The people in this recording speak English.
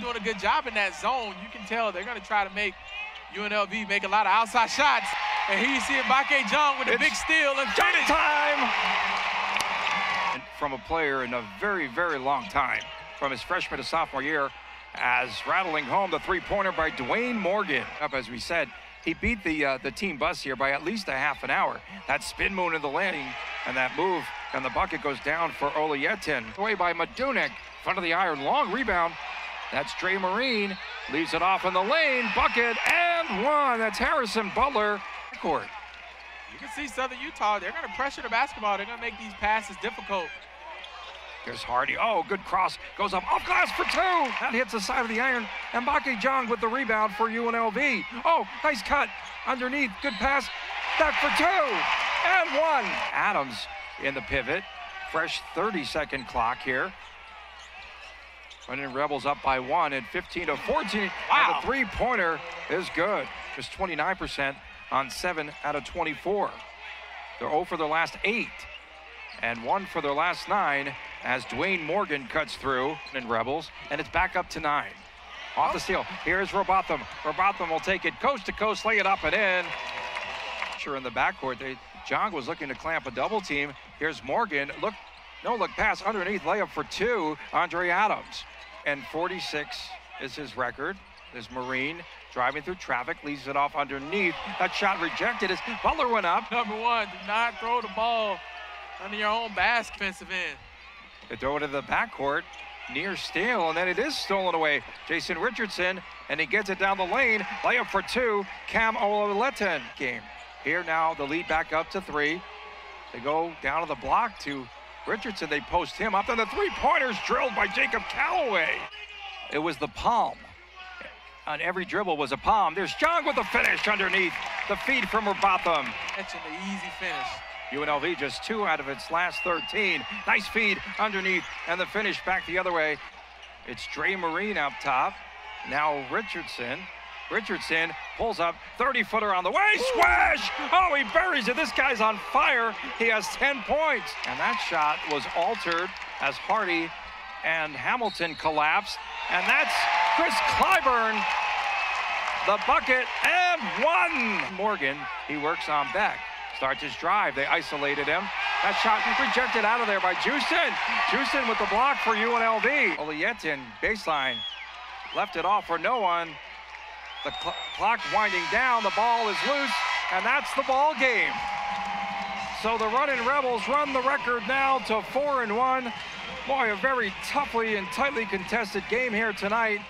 Doing a good job in that zone. You can tell they're going to try to make UNLV make a lot of outside shots. And here you see Mbacke Diong with a big steal and Shot finish. time! And From a player in a very, very long time, from his freshman to sophomore year, as rattling home the three-pointer by Dwayne Morgan. Up as we said, he beat the uh, the team bus here by at least a half an hour. That spin moon in the landing and that move, and the bucket goes down for Oluyitan. Away by Madunik, front of the iron, long rebound. That's Dre Marin, leaves it off in the lane, bucket, and one. That's Harrison Butler. Court. You can see Southern Utah, they're going to pressure the basketball. They're going to make these passes difficult. Here's Hardy. Oh, good cross. Goes up off glass for two. That hits the side of the iron. And Mbacke Diong with the rebound for UNLV. Oh, nice cut. Underneath. Good pass. Back for two. And one. Adams in the pivot. Fresh 30 second clock here. Running Rebels up by one at 15 to 14. Wow. And the three pointer is good. Just 29% on seven out of 24. They're 0 for their last eight and one for their last nine as Dwayne Morgan cuts through in Rebels, and it's back up to nine. Off the steal. Here's Robotham. Robotham will take it coast to coast, lay it up and in. Sure, in the backcourt, they, John was looking to clamp a double team. Here's Morgan. Look, no look pass underneath, layup for two. Andre Adams, and 46 is his record. There's Marin driving through traffic, leaves it off underneath. That shot rejected as Butler went up. Number one, do not throw the ball under your own basket defensive end. They throw it into the backcourt near steal, and then it is stolen away. Jason Richardson, and he gets it down the lane. Layup for two. Cam Oluyitan game. Here now, the lead back up to three. They go down to the block to Richardson. They post him up, and the three pointers drilled by Jacob Calloway. It was the palm. On every dribble was a palm. There's John with the finish underneath. The feed from Robotham. That's an easy finish. UNLV just two out of its last 13. Nice feed underneath, and the finish back the other way. It's Dre Marin up top. Now Richardson. Richardson pulls up 30 footer on the way. Swash! Oh, he buries it. This guy's on fire. He has 10 points. And that shot was altered as Hardy and Hamilton collapsed. And that's Kris Clyburn. The bucket and one. Morgan, he works on Beck. Starts his drive. They isolated him. That shot was rejected out of there by Juiston. Juiston with the block for UNLV. Oluyitan, baseline. Left it off for no one. The cl clock winding down. The ball is loose. And that's the ball game. So the running Rebels run the record now to four and one. Boy, a very toughly and tightly contested game here tonight.